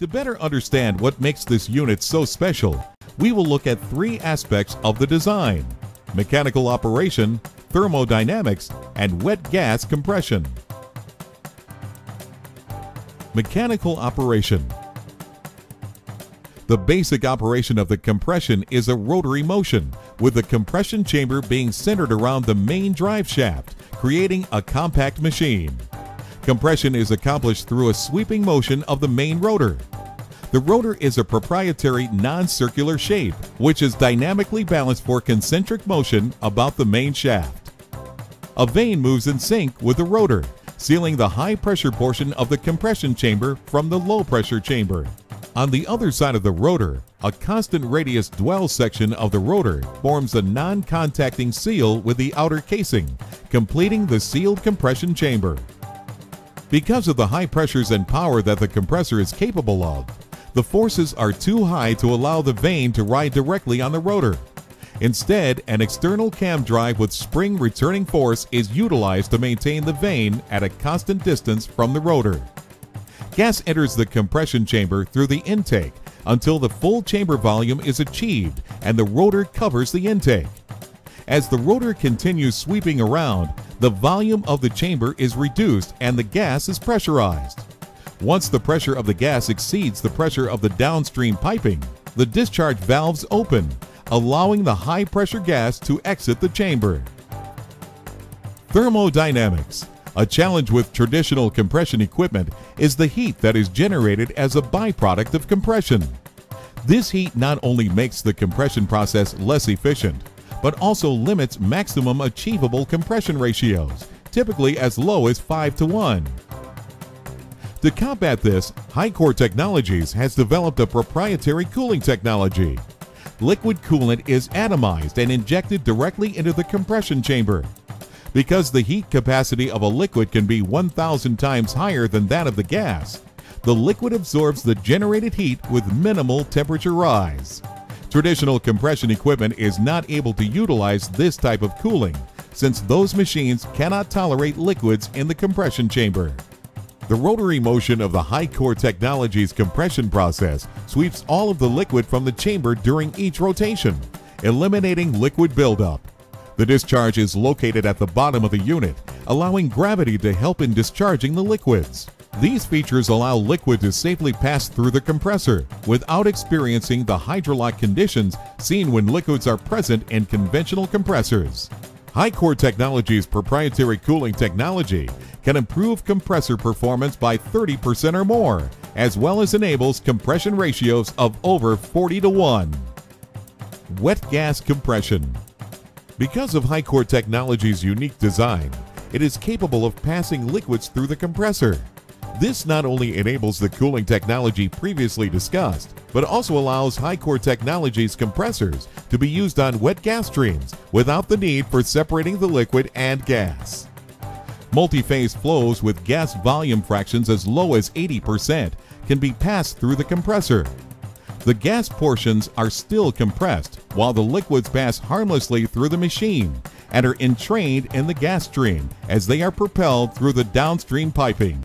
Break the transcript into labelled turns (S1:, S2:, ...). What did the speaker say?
S1: To better understand what makes this unit so special, we will look at three aspects of the design mechanical operation, thermodynamics, and wet gas compression. Mechanical operation The basic operation of the compression is a rotary motion, with the compression chamber being centered around the main drive shaft, creating a compact machine. Compression is accomplished through a sweeping motion of the main rotor. The rotor is a proprietary non-circular shape, which is dynamically balanced for concentric motion about the main shaft. A vane moves in sync with the rotor, sealing the high pressure portion of the compression chamber from the low pressure chamber. On the other side of the rotor, a constant radius dwell section of the rotor forms a non-contacting seal with the outer casing, completing the sealed compression chamber. Because of the high pressures and power that the compressor is capable of, the forces are too high to allow the vane to ride directly on the rotor. Instead, an external cam drive with spring returning force is utilized to maintain the vane at a constant distance from the rotor. Gas enters the compression chamber through the intake until the full chamber volume is achieved and the rotor covers the intake. As the rotor continues sweeping around, the volume of the chamber is reduced and the gas is pressurized. Once the pressure of the gas exceeds the pressure of the downstream piping, the discharge valves open, allowing the high pressure gas to exit the chamber. Thermodynamics. A challenge with traditional compression equipment is the heat that is generated as a byproduct of compression. This heat not only makes the compression process less efficient, but also limits maximum achievable compression ratios, typically as low as 5 to 1. To combat this, Hicor Technologies has developed a proprietary cooling technology. Liquid coolant is atomized and injected directly into the compression chamber. Because the heat capacity of a liquid can be 1,000 times higher than that of the gas, the liquid absorbs the generated heat with minimal temperature rise. Traditional compression equipment is not able to utilize this type of cooling since those machines cannot tolerate liquids in the compression chamber. The rotary motion of the Hicor Technologies compression process sweeps all of the liquid from the chamber during each rotation, eliminating liquid buildup. The discharge is located at the bottom of the unit, allowing gravity to help in discharging the liquids. These features allow liquid to safely pass through the compressor without experiencing the hydrolock conditions seen when liquids are present in conventional compressors. Hicor Technologies' proprietary cooling technology can improve compressor performance by 30% or more, as well as enables compression ratios of over 40 to 1. Wet gas compression. Because of Hicor Technologies' unique design, it is capable of passing liquids through the compressor. This not only enables the cooling technology previously discussed, but also allows Hicor Technologies compressors to be used on wet gas streams without the need for separating the liquid and gas. Multi-phase flows with gas volume fractions as low as 80% can be passed through the compressor. The gas portions are still compressed while the liquids pass harmlessly through the machine and are entrained in the gas stream as they are propelled through the downstream piping.